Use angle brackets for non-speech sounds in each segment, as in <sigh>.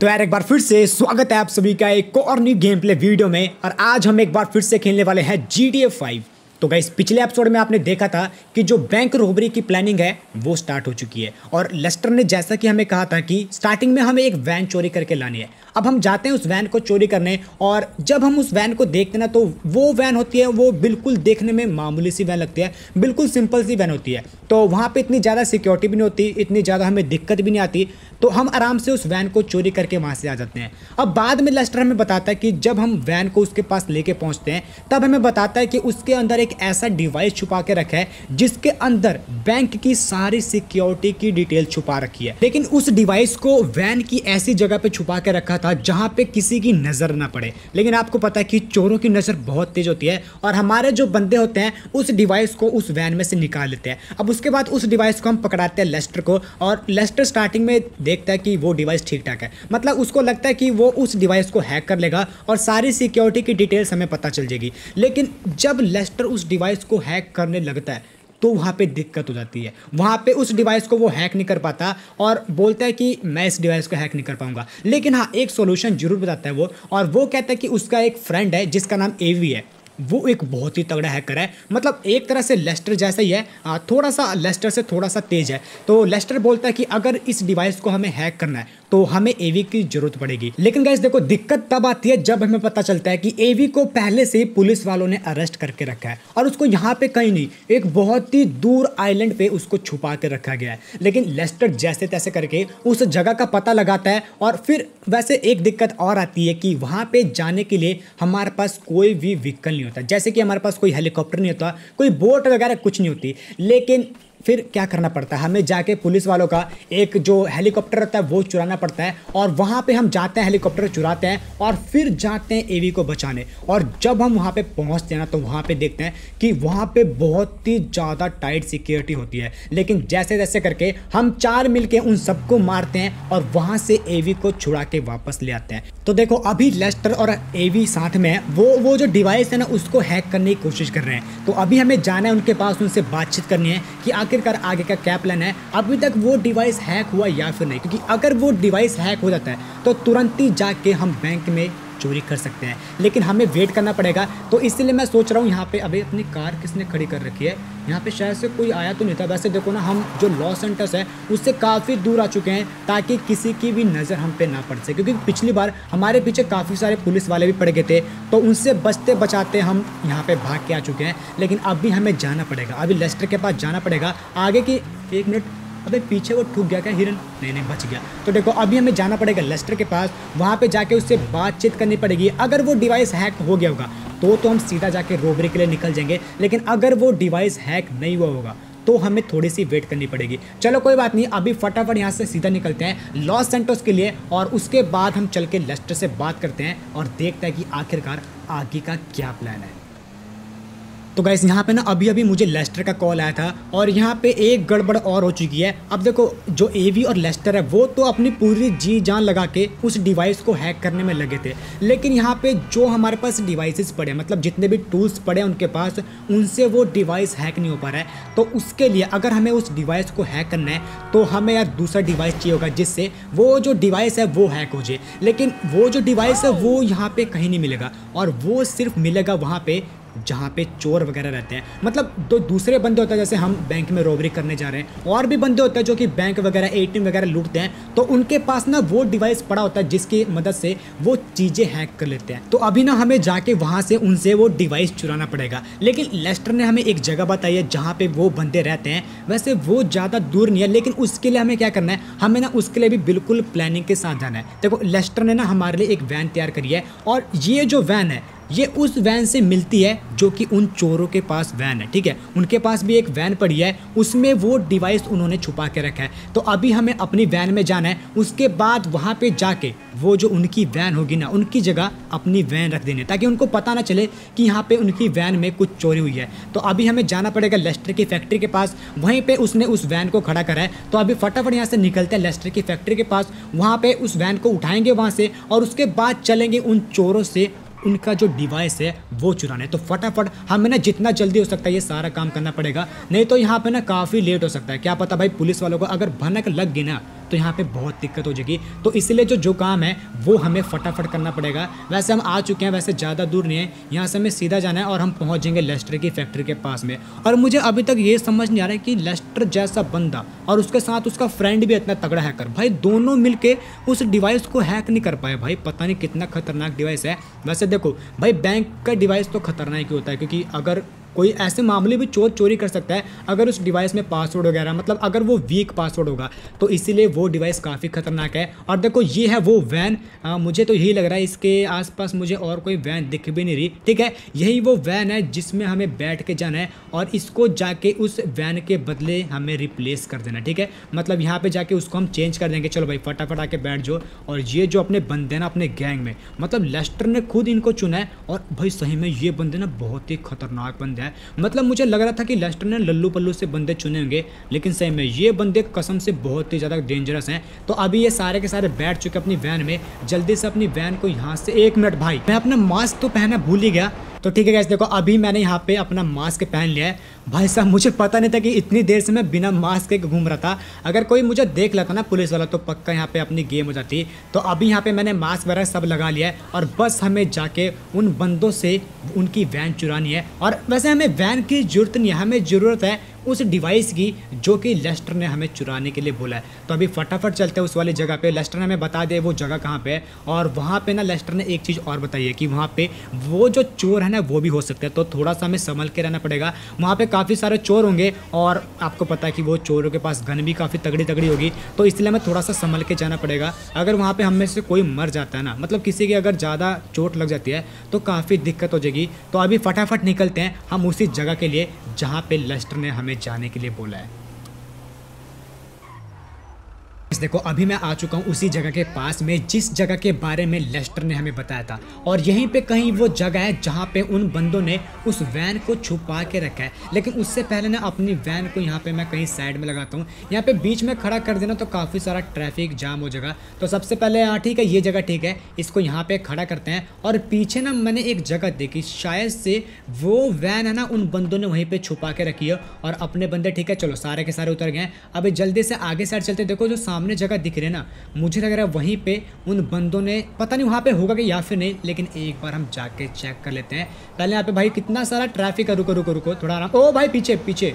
तो यार एक बार फिर से स्वागत है आप सभी का एक और न्यू गेम प्ले वीडियो में, और आज हम एक बार फिर से खेलने वाले हैं जी टी फाइव तो गाइस पिछले एपिसोड में आपने देखा था कि जो बैंक रोबरी की प्लानिंग है, वो स्टार्ट हो चुकी है। और लेस्टर ने जैसा कि हमें कहा था कि स्टार्टिंग में हमें एक वैन चोरी करके लानी है। अब हम जाते हैं उस वैन को चोरी करने और जब हम उस वैन को देखते ना तो वो वैन होती है, वो बिल्कुल देखने में मामूली सी वैन लगती है, बिल्कुल सिंपल सी वैन होती है। तो वहाँ पे इतनी ज़्यादा सिक्योरिटी भी नहीं होती, इतनी ज़्यादा हमें दिक्कत भी नहीं आती तो हम आराम से उस वैन को चोरी करके वहाँ से आ जाते हैं। अब बाद में लस्टर हमें बताता है कि जब हम वैन को उसके पास लेके पहुँचते हैं, तब हमें बताता है कि उसके अंदर एक ऐसा डिवाइस छुपा के रखा है, जिसके अंदर बैंक की सारी सिक्योरिटी की डिटेल छुपा रखी है। लेकिन उस डिवाइस को वैन की ऐसी जगह पर छुपा के रखा था जहाँ पे किसी की नज़र ना पड़े। लेकिन आपको पता है कि चोरों की नज़र बहुत तेज होती है और हमारे जो बंदे होते हैं, उस डिवाइस को उस वैन में से निकाल लेते हैं। अब उसके बाद उस डिवाइस को हम पकड़ाते हैं लेस्टर को और लेस्टर स्टार्टिंग में देखता है कि वो डिवाइस ठीक ठाक है। मतलब उसको लगता है कि वो उस डिवाइस को हैक कर लेगा और सारी सिक्योरिटी की डिटेल्स हमें पता चल जाएगी। लेकिन जब लेस्टर उस डिवाइस को हैक करने लगता है तो वहाँ पे दिक्कत हो जाती है। वहाँ पे उस डिवाइस को वो हैक नहीं कर पाता और बोलता है कि मैं इस डिवाइस को हैक नहीं कर पाऊँगा। लेकिन हाँ एक सोल्यूशन ज़रूर बताता है वो और वो कहता है कि उसका एक फ्रेंड है जिसका नाम एवी है। वो एक बहुत ही तगड़ा हैकर है। मतलब एक तरह से लेस्टर जैसा ही है। थोड़ा सा लेस्टर से थोड़ा सा तेज है। तो लेस्टर बोलता है कि अगर इस डिवाइस को हमें हैक करना है तो हमें एवी की ज़रूरत पड़ेगी। लेकिन गाइस देखो, दिक्कत तब आती है जब हमें पता चलता है कि एवी को पहले से ही पुलिस वालों ने अरेस्ट करके रखा है और उसको यहाँ पे कहीं नहीं, एक बहुत ही दूर आइलैंड पे उसको छुपा के रखा गया है। लेकिन लेस्टर जैसे तैसे करके उस जगह का पता लगाता है और फिर वैसे एक दिक्कत और आती है कि वहाँ पे जाने के लिए हमारे पास कोई भी व्हीकल नहीं होता। जैसे कि हमारे पास कोई हेलीकॉप्टर नहीं होता, कोई बोट वगैरह कुछ नहीं होती। लेकिन फिर क्या करना पड़ता है? हमें जाके पुलिस वालों का एक जो हेलीकॉप्टर रहता है, वो चुराना पड़ता है और वहाँ पे हम जाते हैं, हेलीकॉप्टर चुराते हैं और फिर जाते हैं एवी को बचाने। और जब हम वहाँ पे पहुँचते हैं ना तो वहाँ पे देखते हैं कि वहाँ पे बहुत ही ज़्यादा टाइट सिक्योरिटी होती है। लेकिन जैसे जैसे करके हम चार मिल उन सबको मारते हैं और वहाँ से एवी को छुड़ा के वापस ले आते हैं। तो देखो, अभी लेस्टर और एवी साथ में है। वो वो जो डिवाइस है ना, उसको हैक करने की कोशिश कर रहे हैं। तो अभी हमें जाना है उनके पास, उनसे बातचीत करनी है कि आखिरकार आगे का क्या प्लान है? अभी तक वो डिवाइस हैक हुआ या फिर नहीं? क्योंकि अगर वो डिवाइस हैक हो जाता है तो तुरंत ही जाके हम बैंक में चोरी कर सकते हैं। लेकिन हमें वेट करना पड़ेगा। तो इसीलिए मैं सोच रहा हूँ, यहाँ पे अभी अपनी कार किसने खड़ी कर रखी है? यहाँ पे शायद से कोई आया तो नहीं था। वैसे देखो ना, हम जो लॉ सेंटर्स है, उससे काफ़ी दूर आ चुके हैं, ताकि किसी की भी नज़र हम पे ना पड़ सके। क्योंकि पिछली बार हमारे पीछे काफ़ी सारे पुलिस वाले भी पड़ गए थे तो उनसे बचते बचाते हम यहाँ पे भाग के आ चुके हैं। लेकिन अभी हमें जाना पड़ेगा। अभी लेस्टर के पास जाना पड़ेगा। आगे की एक मिनट अबे पीछे वो ठुक गया क्या, हिरन? नहीं नहीं, बच गया। तो देखो, अभी हमें जाना पड़ेगा लेस्टर के पास। वहाँ पे जाके उससे बातचीत करनी पड़ेगी। अगर वो डिवाइस हैक हो गया होगा तो तो हम सीधा जाके रोबरी के लिए निकल जाएँगे। लेकिन अगर वो डिवाइस हैक नहीं हुआ होगा तो हमें थोड़ी सी वेट करनी पड़ेगी। चलो, कोई बात नहीं, अभी फटाफट यहाँ से सीधा निकलते हैं लॉस सेंटोस के लिए, और उसके बाद हम चल के लेस्टर से बात करते हैं और देखते हैं कि आखिरकार आगे का क्या प्लान है। तो गैस यहाँ पे ना अभी अभी मुझे लेस्टर का कॉल आया था और यहाँ पे एक गड़बड़ और हो चुकी है। अब देखो, जो एवी और लेस्टर है, वो तो अपनी पूरी जी जान लगा के उस डिवाइस को हैक करने में लगे थे। लेकिन यहाँ पे जो हमारे पास डिवाइसेस पड़े मतलब जितने भी टूल्स पड़े उनके पास, उनसे वो डिवाइस हैक नहीं हो पा रहा है। तो उसके लिए अगर हमें उस डिवाइस को हैक करना है तो हमें यार दूसरा डिवाइस चाहिए होगा, जिससे वो जो डिवाइस है, वो हैक हो जाए। लेकिन वो जो डिवाइस है, वो यहाँ पर कहीं नहीं मिलेगा। और वो सिर्फ़ मिलेगा वहाँ पे जहाँ पे चोर वगैरह रहते हैं। मतलब दो दूसरे बंदे होते हैं, जैसे हम बैंक में रॉबरी करने जा रहे हैं। और भी बंदे होते हैं जो कि बैंक वगैरह एटीएम वगैरह लूटते हैं। तो उनके पास ना वो डिवाइस पड़ा होता है जिसकी मदद से वो चीज़ें हैक कर लेते हैं। तो अभी ना हमें जाके वहाँ से उनसे वो डिवाइस चुराना पड़ेगा। लेकिन लेस्टर ने हमें एक जगह बताई है जहाँ पर वो बंदे रहते हैं। वैसे वो ज़्यादा दूर नहीं है, लेकिन उसके लिए हमें क्या करना है? हमें ना उसके लिए भी बिल्कुल प्लानिंग के साथ जाना है। देखो लेस्टर ने ना हमारे लिए एक वैन तैयार करी है। और ये जो वैन है ये उस वैन से मिलती है जो कि उन चोरों के पास वैन है, ठीक है? उनके पास भी एक वैन पड़ी है, उसमें वो डिवाइस उन्होंने छुपा के रखा है। तो अभी हमें अपनी वैन में जाना है, उसके बाद वहाँ पे जाके वो जो उनकी वैन होगी ना, उनकी जगह अपनी वैन रख देने ताकि उनको पता ना चले कि यहाँ पे उनकी वैन में कुछ चोरी हुई है। तो अभी हमें जाना पड़ेगा लेस्टर की फैक्ट्री के पास, वहीं पर उसने उस वैन को खड़ा करा है। तो अभी फटाफट यहाँ से निकलते हैं लेस्टर की फैक्ट्री के पास, वहाँ पर उस वैन को उठाएँगे वहाँ से, और उसके बाद चलेंगे उन चोरों से उनका जो डिवाइस है, वो चुराना है। तो फटाफट हमें ना जितना जल्दी हो सकता है ये सारा काम करना पड़ेगा। नहीं तो यहाँ पे ना काफ़ी लेट हो सकता है। क्या पता भाई पुलिस वालों को अगर भनक लग गई ना तो यहाँ पे बहुत दिक्कत हो जाएगी। तो इसलिए जो जो काम है, वो हमें फटाफट करना पड़ेगा। वैसे हम आ चुके हैं, वैसे ज़्यादा दूर नहीं है। यहाँ से हमें सीधा जाना है और हम पहुँच जाएँगे लेस्टर की फैक्ट्री के पास में। और मुझे अभी तक ये समझ नहीं आ रहा है कि लेस्टर जैसा बंदा और उसके साथ उसका फ्रेंड भी इतना तगड़ा हैकर भाई, दोनों मिलके उस डिवाइस को हैक नहीं कर पाए भाई। पता नहीं कितना खतरनाक डिवाइस है। वैसे देखो, भाई बैंक का डिवाइस तो खतरनाक ही होता है, क्योंकि अगर कोई ऐसे मामले भी चोर चोरी कर सकता है अगर उस डिवाइस में पासवर्ड वगैरह मतलब अगर वो वीक पासवर्ड होगा तो इसीलिए वो डिवाइस काफ़ी खतरनाक है। और देखो ये है वो वैन आ, मुझे तो यही लग रहा है इसके आसपास मुझे और कोई वैन दिख भी नहीं रही। ठीक है यही वो वैन है जिसमें हमें बैठ के जाना है और इसको जाके उस वैन के बदले हमें रिप्लेस कर देना ठीक है? मतलब यहाँ पर जाके उसको हम चेंज कर देंगे। चलो भाई फटाफट आके बैठ जाओ। और ये जो अपने बंदे ना अपने गैंग में मतलब लेस्टर ने खुद इनको चुना है और भाई सही में ये बंदे ना बहुत ही खतरनाक बंदे हैं। है। मतलब मुझे लग रहा था कि लेस्टर ने लल्लू पल्लू से बंदे चुने होंगे, लेकिन सही में ये बंदे कसम से बहुत ही ज़्यादा डेंजरस हैं। तो अभी ये सारे के सारे बैठ चुके अपनी वैन में। जल्दी से अपनी वैन को यहाँ से एक मिनट भाई। मैं अपना मास्क तो पहना भूल ही गया। तो ठीक है गैस देखो, अभी मैंने यहाँ पे अपना मास्क पहन लिया है। भाई साहब, मुझे पता नहीं था कि इतनी देर से मैं बिना मास्क के घूम रहा था। अगर कोई मुझे देख लेता ना पुलिस वाला तो पक्का यहाँ पे अपनी गेम हो जाती। तो अभी यहाँ पे मैंने मास्क वगैरह सब लगा लिया है और बस हमें जाके उन बंदों से उनकी वैन चुरानी है। और वैसे हमें वैन की ज़रूरत नहीं है, हमें ज़रूरत है उस डिवाइस की जो कि लेस्टर ने हमें चुराने के लिए बोला है। तो अभी फटाफट चलते हैं उस वाली जगह पे। लेस्टर ने हमें बता दिया वो जगह कहाँ पे है। और वहाँ पे ना लेस्टर ने एक चीज़ और बताई है कि वहाँ पे वो जो चोर है ना, वो भी हो सकते हैं। तो थोड़ा सा हमें संभल के रहना पड़ेगा। वहाँ पे काफ़ी सारे चोर होंगे और आपको पता है कि वो चोरों के पास गन भी काफ़ी तगड़ी तगड़ी होगी। तो इसलिए हमें थोड़ा सा संभल के जाना पड़ेगा। अगर वहाँ पर हमें से कोई मर जाता है ना मतलब किसी की अगर ज़्यादा चोट लग जाती है तो काफ़ी दिक्कत हो जाएगी। तो अभी फटाफट निकलते हैं हम उसी जगह के लिए जहाँ पर लस्टर ने हमें जाने के लिए बोला है। देखो, अभी मैं आ चुका हूँ उसी जगह के पास में, जिस जगह के बारे में लेस्टर ने हमें बताया था। और यहीं पे कहीं वो जगह है जहाँ पे उन बंदों ने उस वैन को छुपा के रखा है। लेकिन उससे पहले ना अपनी वैन को यहाँ पे मैं कहीं साइड में लगाता हूँ। यहाँ पे बीच में खड़ा कर देना तो काफ़ी सारा ट्रैफ़िक जाम हो जाएगा। तो सबसे पहले यहाँ ठीक है, ये जगह ठीक है, इसको यहाँ पे खड़ा करते हैं। और पीछे ना मैंने एक जगह देखी, शायद से वो वैन है ना उन बंदों ने वहीं पर छुपा के रखी है। और अपने बंदे, ठीक है, चलो, सारे के सारे उतर गए अभी जल्दी से आगे साइड चलते देखो, जो सामने जगह दिख रहे ना, मुझे लग रहा है वहीं पे उन बंदों ने, पता नहीं वहाँ पे होगा कि या फिर नहीं, लेकिन एक बार हम जाके चेक कर लेते हैं। पहले यहाँ पे भाई कितना सारा ट्रैफ़िक है, रुको रुको रुको, थोड़ा आराम। ओ भाई पीछे पीछे।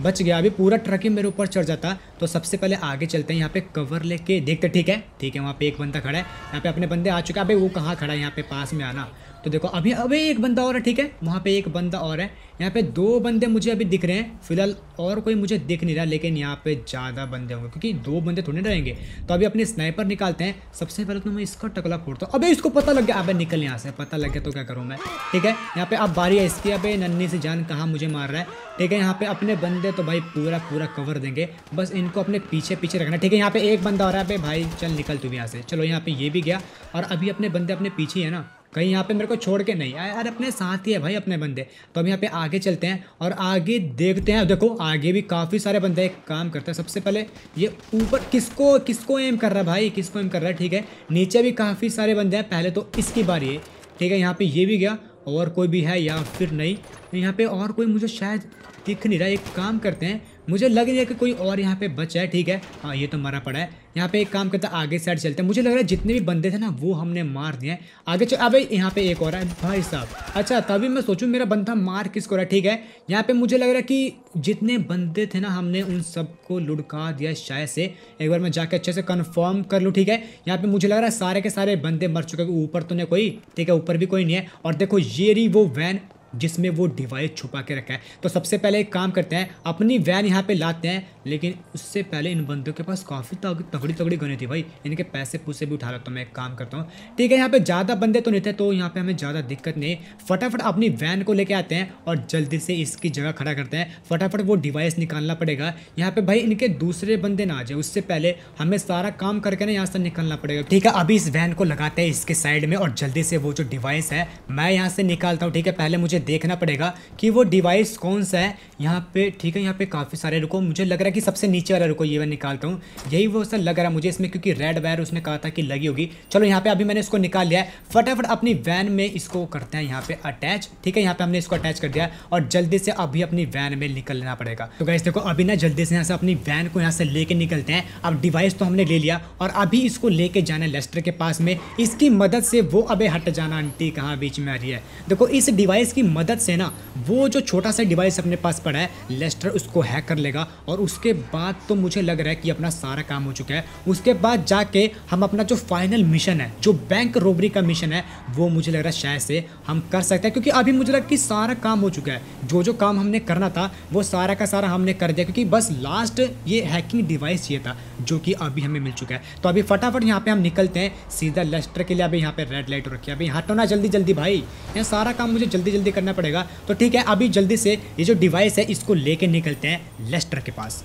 बच गया, अभी पूरा ट्रक ही मेरे ऊपर चढ़ जाता। तो सबसे पहले आगे चलते हैं, यहाँ पे कवर लेके देखते ठीक है? ठीक है, वहाँ पे एक बंदा खड़ा है। यहाँ पे अपने बंदे आ चुके हैं। अभी वो कहाँ खड़ा है? यहाँ पे पास में आना। तो देखो, अभी अभी एक बंदा और है, ठीक है? वहाँ पे एक बंदा और है। यहाँ पे दो बंदे मुझे अभी दिख रहे हैं। फ़िलहाल और कोई मुझे दिख नहीं रहा, लेकिन यहाँ पे ज़्यादा बंदे होंगे, क्योंकि दो बंदे थोड़े रहेंगे। तो अभी अपने स्नाइपर निकालते हैं। सबसे पहले तो मैं इसका टकला फोड़ता हूँ। अभी इसको पता लग गया। अबे, निकल यहाँ से। पता लग गया तो क्या करूँ मैं? ठीक है? यहाँ पे अब बारी है इसकी। अभी नन्नी से जान कहाँ मुझे मार रहा है। ठीक है? यहाँ पे अपने बंदे तो भाई पूरा पूरा कवर देंगे। बस इनको अपने पीछे पीछे रखना ठीक है? यहाँ पे एक बंदा हो। रहा है भाई, चल निकल तू भी यहाँ से। चलो, यहाँ पे ये भी गया। और अभी अपने बंदे अपने पीछे है ना। कहीं यहाँ पे मेरे को छोड़ के नहीं आया। यार अपने साथ ही है भाई, अपने बंदे। तो अब यहाँ पे आगे चलते हैं और आगे देखते हैं। देखो, आगे भी काफ़ी सारे बंदे एक काम करते हैं। सबसे पहले ये ऊपर किसको किसको एम कर रहा है भाई? किसको एम कर रहा है? ठीक है, नीचे भी काफ़ी सारे बंदे हैं। पहले तो इसकी बारी है। ठीक है, यहाँ पर ये भी गया और कोई भी है या फिर नहीं। यहाँ पे और कोई मुझे शायद दिख नहीं रहा एक काम करते हैं। मुझे लग नहीं है कि कोई और यहाँ पे बचा है, ठीक है? हाँ ये तो मरा पड़ा है। यहाँ पे एक काम करता है, आगे साइड चलते हैं। मुझे लग रहा है जितने भी बंदे थे ना, वो हमने मार दिए हैं। आगे चल, अबे, यहाँ पे एक और है, भाई साहब। अच्छा तभी मैं सोचूं, मेरा बंदा मार किसको रहा है, ठीक है? यहाँ पे मुझे लग रहा है कि जितने बंदे थे ना, हमने उन सबको लुढ़का दिया शायद से। एक बार मैं जाके अच्छे से कन्फर्म कर लूँ, ठीक है? यहाँ पे मुझे लग रहा है सारे के सारे बंदे मर चुके ऊपर तो नहीं कोई, ठीक है? ऊपर भी कोई नहीं है। और देखो, ये रही वो वैन जिसमें वो डिवाइस छुपा के रखा है। तो सबसे पहले एक काम करते हैं, अपनी वैन यहाँ पे लाते हैं, लेकिन उससे पहले इन बंदों के पास काफ़ी तगड़ी तगड़ी गने थी भाई। इनके पैसे पूसे भी उठा लेता हूँ, मैं एक काम करता हूँ। ठीक है, यहाँ पे ज़्यादा बंदे तो नहीं थे तो यहाँ पे हमें ज़्यादा दिक्कत नहीं। फटाफट अपनी वैन को लेके आते हैं और जल्दी से इसकी जगह खड़ा करते हैं। फटाफट वो डिवाइस निकालना पड़ेगा। यहाँ पे भाई इनके दूसरे बंदे ना आ जाए, उससे पहले हमें सारा काम करके ना यहाँ से निकलना पड़ेगा। ठीक है, अभी इस वैन को लगाते हैं इसके साइड में और जल्दी से वो जो डिवाइस है, मैं यहाँ से निकालता हूँ। ठीक है, पहले मुझे देखना पड़ेगा कि वो डिवाइस कौन सा है। यहाँ पे, ठीक है, यहाँ पे काफ़ी सारे रुको। मुझे लग रहा है कि सबसे नीचे वाला रुको, ये मैं निकालता हूँ। यही वो सर लग रहा है मुझे इसमें, क्योंकि रेड वायर उसने कहा था कि लगी होगी। चलो, यहाँ पे अभी मैंने इसको निकाल लिया है। फटाफट अपनी वैन में इसको करते हैं यहाँ पे अटैच ठीक है, यहाँ पे हमने इसको अटैच कर दिया और जल्दी से अभी अपनी वैन में निकल लेना पड़ेगा। तो गैस देखो, अभी ना जल्दी से यहाँ से अपनी वैन को यहाँ से लेके निकलते हैं। अब डिवाइस तो हमने ले लिया और अभी इसको लेके जाना लेस्टर के पास में। इसकी मदद से वो अबे हट जाना आंटी कहाँ बीच में आ रही है। देखो, इस डिवाइस की मदद से ना, वो जो छोटा सा डिवाइस अपने पास पड़ा है लेस्टर उसको हैक कर लेगा। और उसके बाद तो मुझे लग रहा है कि अपना सारा काम हो चुका है। उसके बाद जाके हम अपना जो फाइनल मिशन है, जो बैंक रोबरी का मिशन है, वो मुझे लग रहा है शायद से हम कर सकते हैं। क्योंकि अभी मुझे लग कि सारा काम हो चुका है। जो जो काम हमने करना था, वो सारा का सारा हमने कर दिया। क्योंकि बस लास्ट ये हैकिंग डिवाइस चाहिए था। जो कि अभी हमें मिल चुका है। तो अभी फटाफट यहाँ पे हम निकलते हैं। सीधा लेस्टर के लिए अभी यहाँ पे रेड लाइट रखी है। अभी हटो ना जल्दी जल्दी भाई। यहाँ सारा काम मुझे जल्दी जल्दी करना पड़ेगा। तो ठीक है, अभी जल्दी से ये जो डिवाइस है, इसको लेके निकलते हैं लेस्टर के पास।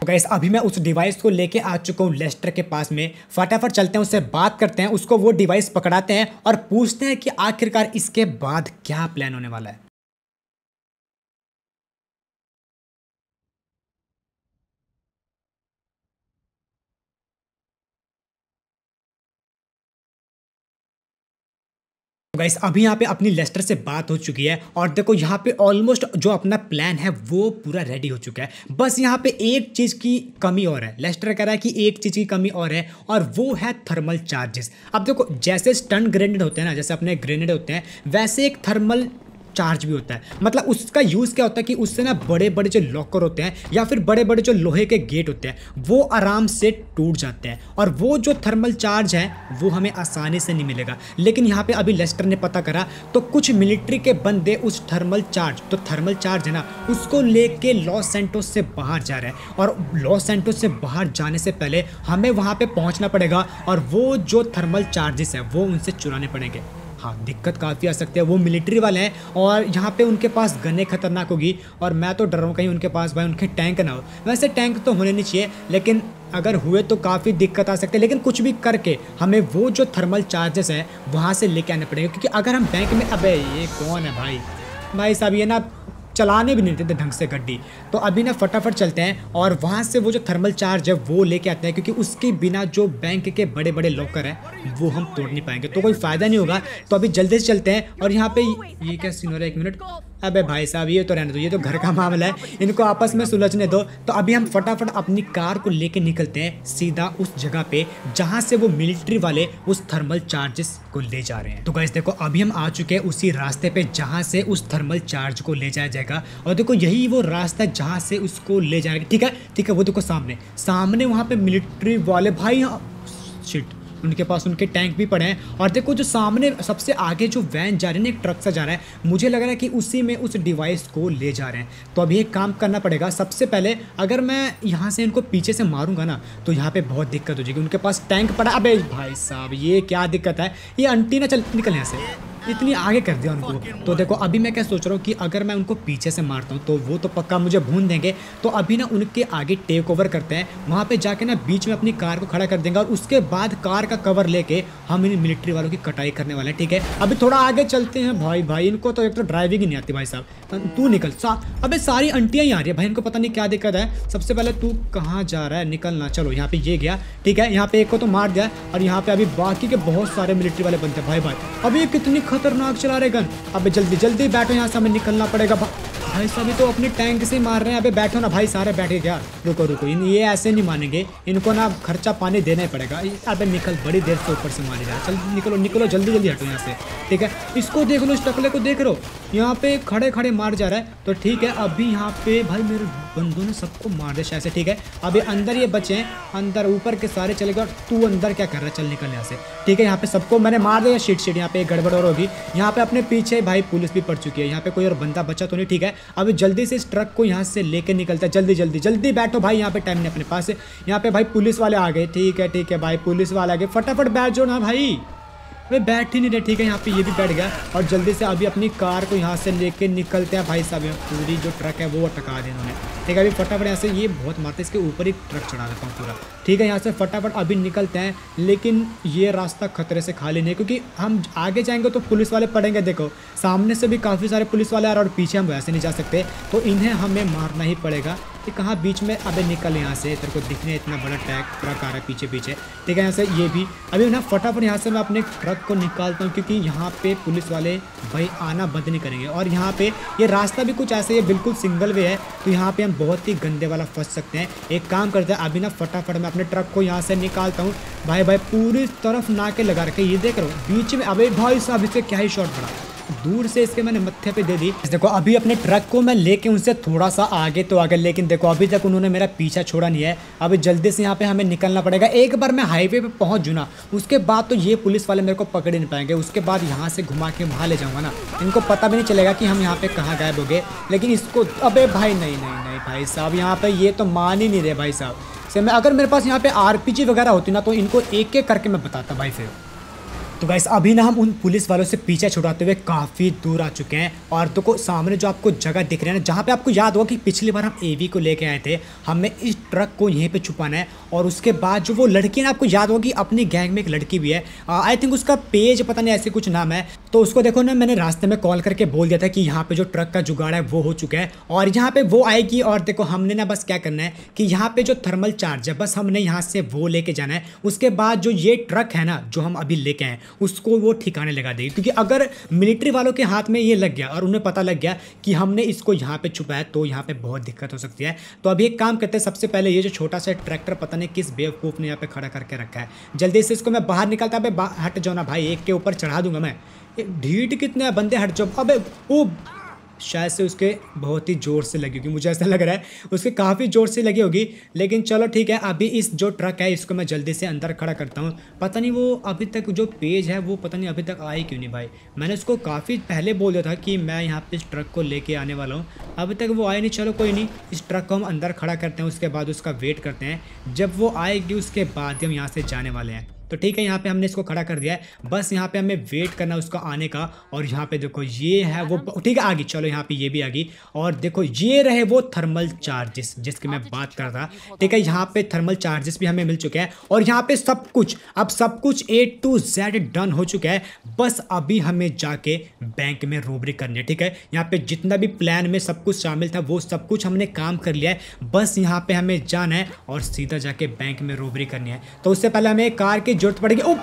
तो गैस अभी मैं उस डिवाइस को लेके आ चुका हूँ लेस्टर के पास में। फटाफट चलते हैं, उससे बात करते हैं। उसको वो डिवाइस पकड़ाते हैं और पूछते हैं कि आखिरकार इसके बाद क्या प्लान होने वाला है। गाइस अभी यहाँ पे अपनी लेस्टर से बात हो चुकी है और देखो यहाँ पे ऑलमोस्ट जो अपना प्लान है, वो पूरा रेडी हो चुका है। बस यहाँ पे एक चीज़ की कमी और है। लेस्टर कह रहा है कि एक चीज़ की कमी और है और वो है थर्मल चार्जेस अब देखो, जैसे स्टन ग्रेनेड होते हैं ना, जैसे अपने ग्रेनेड होते हैं, वैसे एक थर्मल चार्ज भी होता है। मतलब उसका यूज़ क्या होता है कि उससे ना बड़े बड़े जो लॉकर होते हैं या फिर बड़े बड़े जो लोहे के गेट होते हैं, वो आराम से टूट जाते हैं। और वो जो थर्मल चार्ज है, वो हमें आसानी से नहीं मिलेगा। लेकिन यहाँ पे अभी लेस्टर ने पता करा तो कुछ मिलिट्री के बंदे उस थर्मल चार्ज तो थर्मल चार्ज है ना, उसको लेके लॉस सेंटोस से बाहर जा रहे हैं। और लॉस सेंटोस से बाहर जाने से पहले हमें वहाँ पे पहुँचना पड़ेगा और वो जो थर्मल चार्जेस है, वो उनसे चुराने पड़ेंगे। हाँ दिक्कत काफ़ी आ सकती है। वो मिलिट्री वाले हैं और यहाँ पे उनके पास गने खतरनाक होगी और मैं तो डर रहा हूँ कहीं उनके पास भाई उनके टैंक ना हो। वैसे टैंक तो होने नहीं चाहिए, लेकिन अगर हुए तो काफ़ी दिक्कत आ सकती है। लेकिन कुछ भी करके हमें वो जो थर्मल चार्जेस है, वहाँ से लेके आने पड़ेंगे। क्योंकि अगर हम बैंक में, अब ये कौन है भाई? भाई साहब, ये ना चलाने भी नहीं देते ढंग से गड्डी। तो अभी ना फटाफट चलते हैं और वहाँ से वो जो थर्मल चार्ज है, वो लेके आते हैं, क्योंकि उसके बिना जो बैंक के बड़े बड़े लॉकर हैं, वो हम तोड़ नहीं पाएँगे। तो कोई फ़ायदा नहीं होगा। तो अभी जल्दी से चलते हैं और यहाँ पे ये क्या सीन हो रहा है? एक मिनट अबे भाई साहब, ये तो रहने दो, ये तो घर का मामला है। इनको आपस में सुलझने दो। तो अभी हम फटाफट अपनी कार को लेके निकलते हैं सीधा उस जगह पे, जहाँ से वो मिलिट्री वाले उस थर्मल चार्जेस को ले जा रहे हैं। तो गैस देखो, अभी हम आ चुके हैं उसी रास्ते पे, जहाँ से उस थर्मल चार्ज को ले जाया जाएगा। और देखो, यही वो रास्ता है जहाँ से उसको ले जाएगा। ठीक है? ठीक है, वो देखो सामने। सामने वहाँ पे मिलिट्री वाले, भाई शिट उनके पास उनके टैंक भी पड़े हैं। और देखो जो सामने सबसे आगे जो वैन जा रही है ना, एक ट्रक से जा रहा है। मुझे लग रहा है कि उसी में उस डिवाइस को ले जा रहे हैं। तो अभी एक काम करना पड़ेगा। सबसे पहले अगर मैं यहाँ से इनको पीछे से मारूँगा ना तो यहाँ पर बहुत दिक्कत हो जाएगी। उनके पास टैंक पड़ा। अबे भाई साहब, ये क्या दिक्कत है? ये अंटी ना, चल निकल यहाँ से। इतनी आगे कर दिया उनको। तो देखो, अभी मैं क्या सोच रहा हूँ कि अगर मैं उनको पीछे से मारता हूँ तो वो तो पक्का मुझे भून देंगे। तो अभी ना उनके आगे टेक ओवर करते हैं। वहाँ पे जाके ना बीच में अपनी कार को खड़ा कर देंगे और उसके बाद कार का कवर लेके हम इन मिलिट्री वालों की कटाई करने वाले हैं, ठीक है? अभी थोड़ा आगे चलते हैं भाई भाई, इनको तो एक तो ड्राइविंग ही नहीं आती भाई साहब। तू निकल, सा, अबे सारी अंटियाँ ही आ रही है भाई, इनको पता नहीं क्या दिक्कत है। सबसे पहले तू कहाँ जा रहा है? निकलना, चलो, यहाँ पे ये गया, ठीक है? यहाँ पे एक को तो मार दिया और यहाँ पे अभी बाकी के बहुत सारे मिलिट्री वाले बनते हैं। भाई भाई, अभी कितनी खतरनाक चला रहे गन। अबे जल्दी जल्दी बैठो यहाँ से हमें निकलना पड़ेगा भाई सभी तो अपने टैंक से मार रहे हैं। अबे बैठो ना भाई, सारे बैठे क्या? रुको रुको। इन, ये ऐसे नहीं मानेंगे। इनको ना खर्चा पानी देना ही पड़ेगा। अबे निकल, बड़ी देर से ऊपर से मारे जा चल, निकलो निकलो, जल्दी जल्दी हटो यहाँ से। ठीक है? इसको देख लो, इस टकले को देख लो। यहाँ पे खड़े खड़े मार जा रहा है। तो ठीक है, अभी यहाँ पे भाई मेरे बंदों ने सबको मार दिया शायद ठीक है? अभी अंदर ये बचे हैं। अंदर, ऊपर के सारे चले गए और तू अंदर क्या कर रहा है? चल निकल यहाँ से। ठीक है, यहाँ पे सबको मैंने मार दिया। शीट शीट यहाँ पे गड़बड़ और होगी। यहाँ पे अपने पीछे भाई पुलिस भी पड़ चुकी है। यहाँ पे कोई और बंदा बचा तो नहीं, ठीक है? अभी जल्दी से इस ट्रक को यहाँ से लेके निकलता है। जल्दी जल्दी जल्दी बैठो भाई, यहाँ पे टाइम नहीं अपने पास यहाँ पे भाई पुलिस वाले आ गए। ठीक है ठीक है भाई, पुलिस वाले आ गए। फटाफट बैठ जाओ ना भाई। अबे बैठ ही नहीं रहे, ठीक है, यहाँ पे ये भी बैठ गया। और जल्दी से अभी अपनी कार को यहाँ से लेके निकलते हैं भाई साहब पूरी जो ट्रक है वो टका दें उन्होंने ठीक है, अभी फटाफट यहाँ से ये बहुत मारते इसके ऊपर ही ट्रक चढ़ा देता हूँ पूरा। ठीक है, यहाँ से फटाफट अभी निकलते हैं, लेकिन ये रास्ता खतरे से खाली नहीं क्योंकि हम आगे जाएँगे तो पुलिस वाले पड़ेंगे, देखो। सामने से भी काफ़ी सारे पुलिस वाले आ रहे और पीछे हम वैसे नहीं जा सकते तो इन्हें हमें मारना ही पड़ेगा। कि कहाँ बीच में अबे निकल यहाँ से, तेरे को दिखने इतना बड़ा ट्रैक, ट्रक आ रहा है पीछे पीछे ठीक है, यहाँ से ये भी। अभी ना फटाफट यहाँ से मैं अपने ट्रक को निकालता हूँ क्योंकि यहाँ पे पुलिस वाले भाई आना बंद नहीं करेंगे। और यहाँ पे ये रास्ता भी कुछ ऐसे है बिल्कुल सिंगल वे है तो यहाँ पे हम बहुत ही गंदे वाला फंस सकते हैं। एक काम करते हैं, अभी ना फटाफट मैं अपने ट्रक को यहाँ से निकालता हूँ। भाई भाई, पूरी तरफ़ नाके लगा रखे ये देख रहा हूँ, बीच में अभी भाई साहब, इससे क्या ही शॉट पड़ा। दूर से इसके मैंने मत्थे पे दे दी। देखो, अभी अपने ट्रक को मैं लेके उनसे थोड़ा सा आगे तो आगे, लेकिन देखो, अभी तक उन्होंने मेरा पीछा छोड़ा नहीं है। अभी जल्दी से यहाँ पे हमें निकलना पड़ेगा। एक बार मैं हाईवे पे पहुँच जूना उसके बाद तो ये पुलिस वाले मेरे को पकड़ नहीं पाएँगे। उसके बाद यहाँ से घुमा के वहाँ ले जाऊँगा ना। इनको पता भी नहीं चलेगा कि हम यहाँ पे कहाँ गायब हो गए। लेकिन इसको, अबे भाई, नहीं नहीं नहीं भाई साहब, यहाँ पे ये तो मान ही नहीं रहे भाई साहब। से मैं, अगर मेरे पास यहाँ पे आरपीजी वगैरह होती ना तो इनको एक एक करके मैं बताता भाई फिर। तो गाइस अभी ना हम उन पुलिस वालों से पीछे छुड़ाते हुए काफ़ी दूर आ चुके हैं। और तो सामने जो आपको जगह दिख रही है ना, जहाँ पे आपको याद होगा कि पिछली बार हम एवी को लेके आए थे हमें इस ट्रक को यहीं पे छुपाना है। और उसके बाद जो वो लड़की है ना, आपको याद होगा कि अपनी गैंग में एक लड़की भी है। आई थिंक उसका पेज पता नहीं ऐसे कुछ नाम है। तो उसको देखो ना, मैंने रास्ते में कॉल करके बोल दिया था कि यहाँ पे जो ट्रक का जुगाड़ है, वो हो चुका है और यहाँ पे वो आएगी और देखो, हमने ना बस क्या करना है कि यहाँ पे जो थर्मल चार्ज है, बस हमने यहाँ से वो लेके जाना है। उसके बाद जो ये ट्रक है ना, जो हम अभी लेके आए उसको वो ठिकाने लगा देगी। क्योंकि अगर मिलिट्री वालों के हाथ में ये लग गया और उन्हें पता लग गया कि हमने इसको यहाँ पर छुपाया तो यहाँ पर बहुत दिक्कत हो सकती है। तो अभी एक काम करते हैं, सबसे पहले ये जो छोटा सा ट्रैक्टर पता नहीं किस बेवकूफ़ ने यहाँ पर खड़ा करके रखा है। जल्दी से इसको मैं बाहर निकलता हट जाओ ना भाई, एक के ऊपर चढ़ा दूँगा मैं। ढीट कितने बंदे हट जाओ। अबे ओ शायद से उसके बहुत ही ज़ोर से लगी होगी मुझे ऐसा लग रहा है। उसके काफ़ी ज़ोर से लगी होगी, लेकिन चलो ठीक है, अभी इस जो ट्रक है, इसको मैं जल्दी से अंदर खड़ा करता हूँ। पता नहीं वो अभी तक जो पेज है, वो पता नहीं अभी तक आई क्यों नहीं भाई। मैंने उसको काफ़ी पहले बोल दिया था कि मैं यहाँ पे इस ट्रक को लेके आने वाला हूँ। अभी तक वो आए नहीं, चलो कोई नहीं, इस ट्रक को हम अंदर खड़ा करते हैं, उसके बाद उसका वेट करते हैं। जब वो आएगी, उसके बाद हम यहाँ से जाने वाले हैं। तो ठीक है यहाँ पे हमने इसको खड़ा कर दिया है। बस यहाँ पे हमें वेट करना उसका आने का। और यहाँ पे देखो ये है वो ठीक है आगे चलो यहाँ पे ये भी आ गई और देखो ये रहे वो थर्मल चार्जेस जिसकी मैं बात कर रहा ठीक है यहाँ पे थर्मल चार्जेस भी हमें मिल चुके हैं। और यहाँ पे सब कुछ अब सब कुछ ए टू जेड डन हो चुका है। बस अभी हमें जाके बैंक में रोबरी करनी है ठीक है? यहाँ पे जितना भी प्लान में सब कुछ शामिल था वो सब कुछ हमने काम कर लिया है। बस यहाँ पे हमें जाना है और सीधा जाके बैंक में रोबरी करनी है। तो उससे पहले हमें कार की ज़रूरत पड़ेगी। ओ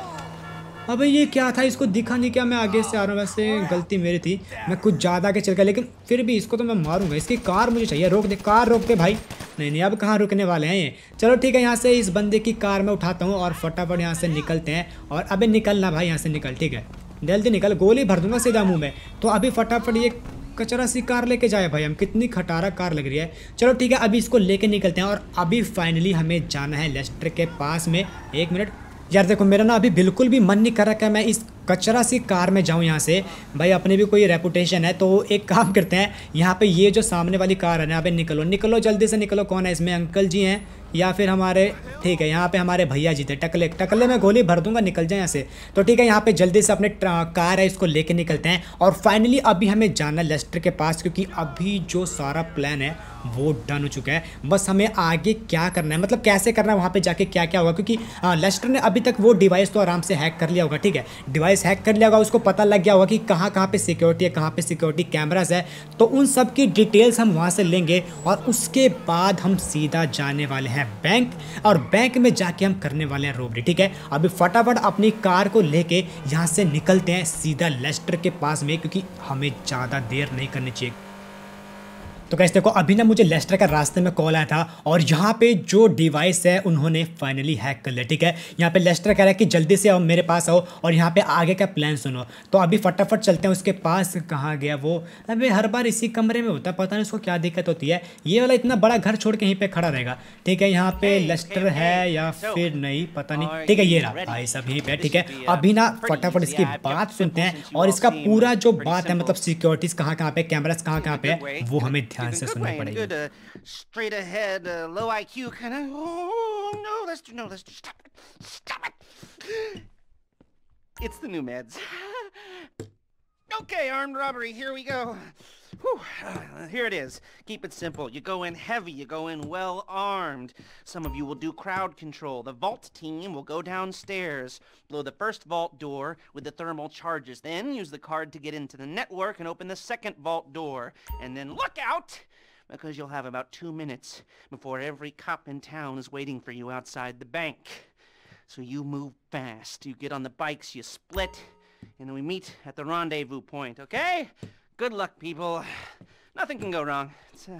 अबे, ये क्या था? इसको दिखा नहीं क्या। मैं आगे से आ रहा हूँ। वैसे गलती मेरी थी। मैं कुछ ज़्यादा आगे चल गया, लेकिन फिर भी इसको तो मैं मारूँगा। इसकी कार मुझे चाहिए। रोक दे, कार रोक दे भाई। नहीं नहीं, अब कहाँ रुकने वाले हैं ये? चलो ठीक है, यहाँ से इस बंदे की कार में उठाता हूँ और फटाफट यहाँ से निकलते हैं। और अभी निकलना भाई, यहाँ से निकल, ठीक है? जल्दी निकल, गोली भर दूँगा सीधा मुँह में। तो अभी फटाफट ये कचरा सी कार लेके जाए भाई। हम कितनी खटारा कार लग रही है। चलो ठीक है, अभी इसको लेके निकलते हैं। और अभी फाइनली हमें जाना है लेस्टर के पास में। एक मिनट। यार देखो मेरा ना अभी बिल्कुल भी मन नहीं कर रहा कि मैं इस कचरा सी कार में जाऊँ यहाँ से, भाई अपने भी कोई रेपुटेशन है तो एक काम करते हैं, यहाँ पे ये जो सामने वाली कार है ना, यहाँ पे निकलो निकलो, जल्दी से निकलो, कौन है इसमें, अंकल जी हैं, या फिर हमारे, ठीक है, यहाँ पे हमारे भैया जी थे, टकले टकले में गोली भर दूँगा, निकल जाए यहाँ से। तो ठीक है, यहाँ पे जल्दी से अपने कार है, इसको लेके निकलते हैं, और फाइनली अभी हमें जाना लेस्टर के पास, क्योंकि अभी जो सारा प्लान है, वो डन हो चुका है। बस हमें आगे क्या करना है मतलब कैसे करना है, वहाँ पे जाके क्या क्या होगा, क्योंकि लेस्टर ने अभी तक वो डिवाइस तो आराम से हैक कर लिया होगा, ठीक है। डिवाइस हैक कर लिया होगा, उसको पता लग गया होगा कि कहाँ कहाँ पे सिक्योरिटी है, कहाँ पे सिक्योरिटी कैमराज है। तो उन सब की डिटेल्स हम वहाँ से लेंगे और उसके बाद हम सीधा जाने वाले हैं बैंक और बैंक में जाके हम करने वाले हैं रोबरी ठीक है? अभी फटाफट अपनी कार को लेके यहाँ से निकलते हैं सीधा लेस्टर के पास में, क्योंकि हमें ज़्यादा देर नहीं करनी चाहिए। तो कैसे देखो अभी ना मुझे लेस्टर का रास्ते में कॉल आया था और यहाँ पे जो डिवाइस है उन्होंने फाइनली हैक कर लिया ठीक है? यहाँ पे लेस्टर कह रहा है कि जल्दी से आओ मेरे पास आओ और यहाँ पे आगे का प्लान सुनो। तो अभी फटाफट चलते हैं उसके पास कहाँ गया वो? अभी हर बार इसी कमरे में होता है पता नहीं उसको क्या दिक्कत होती है। ये वाला इतना बड़ा घर छोड़ के यहीं पर खड़ा रहेगा ठीक है? यहाँ पे लेस्टर है या फिर नहीं पता नहीं। ठीक है ये रहा भाई सब यहीं पे ठीक है? अभी ना फटाफट इसकी बात सुनते हैं और इसका पूरा जो बात है मतलब सिक्योरिटीज कहाँ कहाँ पे कैमराज कहाँ कहाँ पे वो हमें ध्यान Good, when you Good, uh, straight ahead, uh, low IQ kind of. Oh no, let's do no, let's do, stop it, stop it. It's the new meds. <laughs> okay, armed robbery, here we go. Whew. Uh, here it is. Keep it simple. You go in heavy, you go in well armed. Some of you will do crowd control. The vault team will go downstairs, blow the first vault door with the thermal charges, then use the card to get into the network and open the second vault door. And then look out! Because you'll have about two minutes before every cop in town is waiting for you outside the bank. So you move fast. You get on the bikes, you split, and then we meet at the rendezvous point, okay? Good luck, people. <sighs> Nothing can go wrong. It's, uh...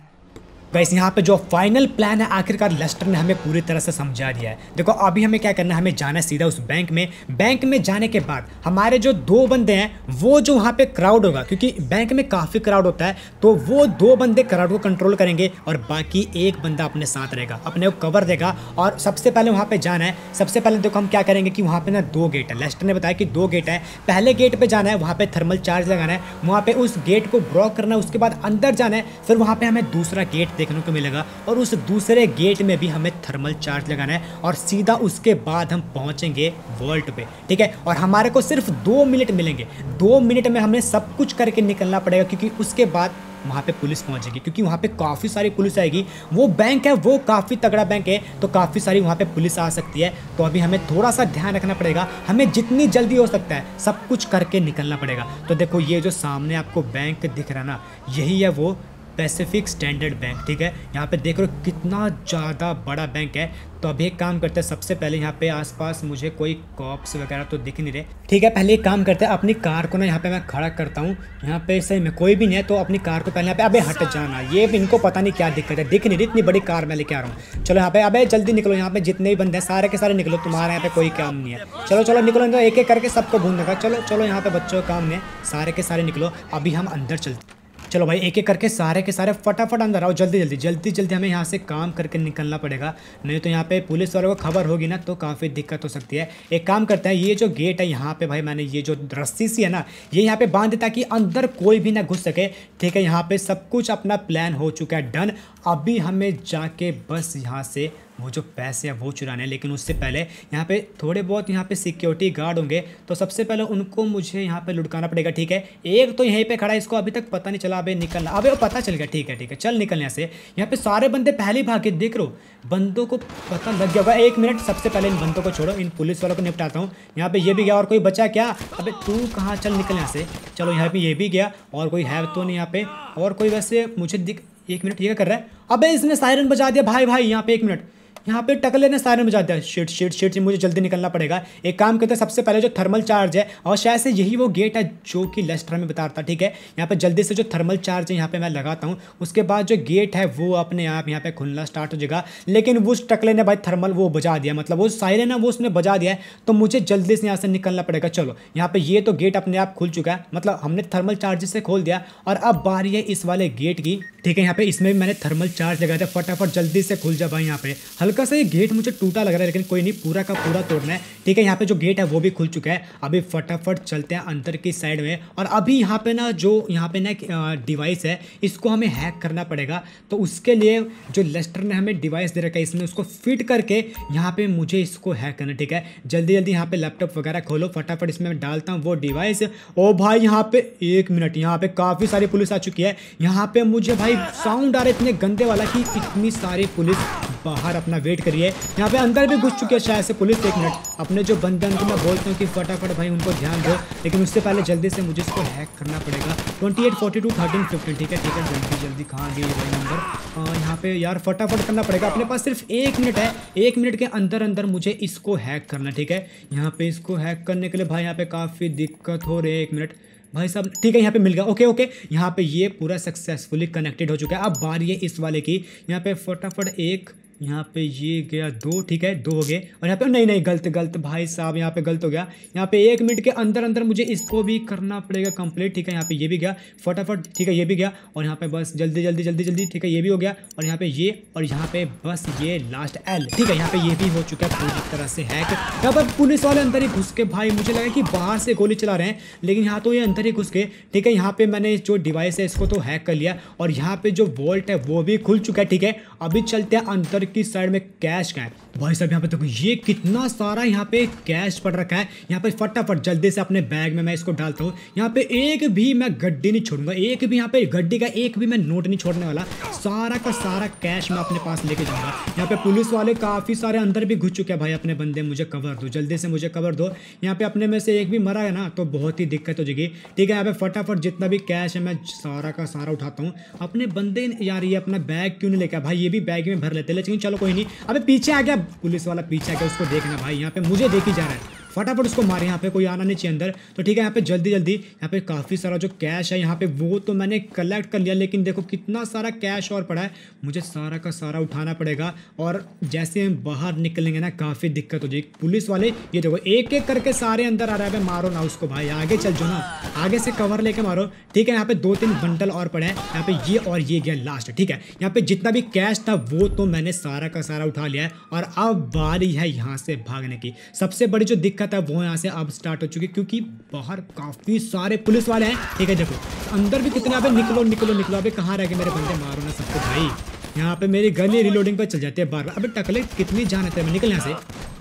gas यहाँ पे जो final plan है, आखिरकार Lester ने हमें पूरी तरह से समझा दिया है। देखो, अभी हमें क्या करना है? हमें जाना है सीधा उस बैंक में। बैंक में जाने के बाद हमारे जो दो बंदे हैं, वो जो वहाँ पे क्राउड होगा, क्योंकि बैंक में काफ़ी क्राउड होता है तो वो दो बंदे क्राउड को कंट्रोल करेंगे और बाकी एक बंदा अपने साथ रहेगा, अपने को कवर देगा। और सबसे पहले वहाँ पर जाना है। सबसे पहले देखो, हम क्या करेंगे कि वहाँ पर ना दो गेट है। लेस्टर ने बताया कि दो गेट है। पहले गेट पर जाना है, वहाँ पर थर्मल चार्ज लगाना है। वहाँ पर उस गेट को ब्लॉक करना है, उसके बाद अंदर जाना है। फिर वहाँ पर हमें दूसरा गेट देखने को मिलेगा। और उस दूसरे गेट में भी हमें थर्मल चार्ज लगाना है और सीधा उसके बाद हम पहुँचेंगे वर्ल्ड पे, ठीक है? और हमारे को सिर्फ़ दो मिनट मिलेंगे। दो मिनट में हमें सब कुछ करके निकलना पड़ेगा क्योंकि उसके बाद वहाँ पे पुलिस पहुँचेगी, क्योंकि वहाँ पे काफ़ी सारी पुलिस आएगी। वो बैंक है, वो काफ़ी तगड़ा बैंक है तो काफ़ी सारी वहाँ पे पुलिस आ सकती है। तो अभी हमें थोड़ा सा ध्यान रखना पड़ेगा। हमें जितनी जल्दी हो सकता है, सब कुछ करके निकलना पड़ेगा। तो देखो, ये जो सामने आपको बैंक दिख रहा ना, यही है वो पैसिफिक स्टैंडर्ड बैंक ठीक है? यहाँ पे देख रहे हो कितना ज़्यादा बड़ा बैंक है। तो अभी एक काम करते हैं, सबसे पहले यहाँ पे आसपास मुझे कोई कॉप्स वगैरह तो दिख नहीं रहे। ठीक है, पहले एक काम करते हैं, अपनी कार को ना यहाँ पे मैं खड़ा करता हूँ। यहाँ पे सही में कोई भी नहीं है तो अपनी कार को पहले यहाँ पे अबे हट जाना। ये इनको पता नहीं क्या दिक्कत है। दिख नहीं रही, इतनी बड़ी कार मैं लेके आ रहा हूँ। चलो यहाँ पे अबे जल्दी निकलो, यहाँ पे जितने भी बंदे हैं, सारे के सारे निकलो, तुम्हारे यहाँ पे कोई काम नहीं है। चलो चलो निकलो एक एक करके सबको भूलने का चलो चलो यहाँ पे बच्चों का काम है, सारे के सारे निकलो। अभी हम अंदर चलते चलो भाई एक एक करके सारे के सारे फटाफट अंदर आओ, जल्दी जल्दी जल्दी जल्दी हमें यहाँ से काम करके निकलना पड़ेगा। नहीं तो यहाँ पे पुलिस वालों को खबर होगी ना तो काफ़ी दिक्कत हो सकती है। एक काम करते हैं, ये जो गेट है यहाँ पे भाई, मैंने ये जो रस्सी सी है ना, ये यहाँ पे बाँध देता कि अंदर कोई भी ना घुस सके। ठीक है, यहाँ पे सब कुछ अपना प्लान हो चुका है डन अभी हमें जाके बस यहाँ से वो जो पैसे हैं वो चुराने हैं। लेकिन उससे पहले यहाँ पे थोड़े बहुत यहाँ पे सिक्योरिटी गार्ड होंगे। तो सबसे पहले उनको मुझे यहाँ पे लुटकाना पड़ेगा, ठीक है? एक तो यहीं पे खड़ा है, इसको अभी तक पता नहीं चला। अभी निकलना, अबे वो पता चल गया, ठीक है ठीक है, चल निकल यहाँ से। यहाँ पे सारे बंदे पहले भागे देख रो बंदों को पता लग गया एक मिनट, सबसे पहले इन बंदों को छोड़ो, इन पुलिस वालों को निपटाता हूँ। यहाँ पे ये भी गया, और कोई बचा क्या? अबे तू कहाँ, चल निकल यहाँ से। चलो, यहाँ पे ये भी गया, और कोई है तो नहीं यहाँ पे। और कोई वैसे मुझे दिख, एक मिनट, ये कर रहा है? अबे इसने सायरन बजा दिया, भाई भाई, यहाँ पे एक मिनट। यहाँ पे टकले ने सारे में जाते हैं शिट शिट शिट से मुझे जल्दी निकलना पड़ेगा। एक काम करते हैं, सबसे पहले जो थर्मल चार्ज है, और शायद से यही वो गेट है जो कि लेस्टर में बता रहा था, ठीक है? यहाँ पे जल्दी से जो थर्मल चार्ज है, यहाँ पे मैं लगाता हूँ। उसके बाद जो गेट है, वो अपने आप यहाँ पे खुलना स्टार्ट हो जाएगा। लेकिन उस टकले ने भाई थर्मल वो बजा दिया मतलब वो साइरन है, वो उसने बजा दिया है। तो मुझे जल्दी से यहाँ से निकलना पड़ेगा। चलो, यहाँ पे ये तो गेट अपने आप खुल चुका है। मतलब हमने थर्मल चार्ज से खोल दिया। और अब बारी है इस वाले गेट की। ठीक है, यहाँ पे इसमें भी मैंने थर्मल चार्ज लगाया था। फटाफट जल्दी से खुल जा भाई यहाँ पे। सा ये गेट मुझे टूटा लग रहा है, लेकिन कोई नहीं, पूरा का पूरा तोड़ना है। ठीक है, यहाँ पे जो गेट है, वो भी खुल चुका है। अभी फटाफट चलते हैं अंदर की साइड में। और अभी यहाँ पे ना, जो यहाँ पे ना डिवाइस है, इसको हमें हैक करना पड़ेगा। तो उसके लिए जो लेस्टर ने हमें डिवाइस दे रखा है, इसमें उसको फिट करके यहाँ पे मुझे इसको हैक करना ठीक है? जल्दी जल्दी यहाँ पे लैपटॉप वगैरह खोलो, फटाफट इसमें डालता हूँ वो डिवाइस ओ भाई, यहाँ पे एक मिनट यहाँ पे काफ़ी सारी पुलिस आ चुकी है। यहाँ पे मुझे भाई साउंड आ रहा है इतने गंदे वाला कि इतनी सारी पुलिस बाहर अपना वेट करिए। यहाँ पे अंदर भी घुस चुके हैं शायद से पुलिस एक मिनट। अपने जो बंदे उनको मैं बोलता हूँ कि फटाफट भाई उनको ध्यान दो, लेकिन उससे पहले जल्दी से मुझे इसको हैक करना पड़ेगा। Twenty eight, forty two, thirteen fifteen ठीक है ठीक है, जल्दी जल्दी, कहाँ गए भाई नंबर यहाँ पे यार फटाफट करना पड़ेगा। अपने पास सिर्फ़ एक मिनट है। एक मिनट के अंदर अंदर मुझे इसको हैक करना, ठीक है? यहाँ पे इसको हैक करने के लिए भाई यहाँ पे काफ़ी दिक्कत हो रही है। एक मिनट। भाई साहब, ठीक है, यहाँ पे मिल गया। Okay okay. यहाँ पे ये पूरा सक्सेसफुली कनेक्टेड हो चुका है। अब बारी है इस वाले की। यहाँ पे फटाफट एक यहाँ पे ये गया दो ठीक है दो हो गए और यहाँ पे नहीं नहीं गलत गलत भाई साहब यहाँ पे गलत हो गया यहाँ पे एक मिनट के अंदर अंदर मुझे इसको भी करना पड़ेगा कंप्लीट ठीक है यहाँ पे ये भी गया फटाफट ठीक है ये भी गया और यहाँ पे बस जल्दी जल्दी जल्दी जल्दी ठीक है ये भी हो गया और यहाँ पे ये और यहाँ पे बस ये लास्ट एल ठीक है यहाँ पे ये भी हो चुका है पूरी तरह से हैक यहाँ पर पुलिस वाले अंदर ही घुस के भाई मुझे लगा कि बाहर से गोली चला रहे हैं लेकिन यहाँ तो ये अंदर ही घुस के ठीक है यहाँ पे मैंने जो डिवाइस है इसको तो हैक कर लिया और यहाँ पे जो वोल्ट है वो भी खुल चुका है ठीक है अभी चलते हैं अंदर की साइड में कैश का है? भाई साहब, यहाँ पे देखो, ये कितना सारा यहाँ पे कैश पड़ रखा है। यहाँ पे फटाफट, जल्दी से अपने बैग में मैं इसको डालता हूँ। यहाँ पे एक भी मैं गड्डी नहीं छोड़ूँगा। एक भी यहाँ पे, गड्डी का एक भी मैं नोट नहीं छोड़ने वाला। सारा का सारा कैश मैं अपने पास लेके जाऊँगा। यहाँ पे पुलिस वाले काफ़ी सारे अंदर भी घुस चुके हैं भाई अपने बंदे, मुझे कवर दो, जल्दी से मुझे कवर दो। यहाँ पे अपने में से एक भी मरा है ना तो बहुत ही दिक्कत हो जाएगी। ठीक है, यहाँ पे फटाफट जितना भी कैश है, मैं सारा का सारा उठाता हूँ। अपने बंदे यार, ये अपना बैग क्यों नहीं लेकर भाई, ये भी बैग में भर लेते लेकिन चलो कोई नहीं। अबे पीछे आ गया। पुलिस वाला पीछे आ गया, उसको देखना भाई, यहाँ पे मुझे देखी जा रहा है। फटाफट उसको मारे, यहाँ पे कोई आना नहीं चाहिए अंदर। तो ठीक है, यहाँ पे जल्दी जल्दी यहाँ पे काफ़ी सारा जो कैश है, यहाँ पे वो तो मैंने कलेक्ट कर लिया, लेकिन देखो कितना सारा कैश और पड़ा है। मुझे सारा का सारा उठाना पड़ेगा और जैसे हम बाहर निकलेंगे ना, काफ़ी दिक्कत हो जाएगी पुलिस वाले, ये देखो एक एक करके सारे अंदर आ रहा है। मारो ना उसको भाई, आगे चल जो ना। आगे से कवर लेके मारो। ठीक है, यहाँ पे दो तीन बंटल और पड़े हैं। यहाँ पे ये और ये गया लास्ट ठीक है। यहाँ पे जितना भी कैश था, वो तो मैंने सारा का सारा उठा लिया है। और अब बारी है यहाँ से भागने की। सबसे बड़ी जो दिक्कत दिक्कत है वो यहाँ से अब स्टार्ट हो चुकी है, क्योंकि बाहर काफ़ी सारे पुलिस वाले हैं। ठीक है, देखो, अंदर भी कितने, अबे निकलो निकलो निकलो, अबे कहाँ रह गए मेरे बंदे? मारो ना सबको भाई। यहाँ पे मेरी गली रिलोडिंग पर चल जाते हैं बार बार अबे टकले कितनी जान है मैं, निकल यहाँ से।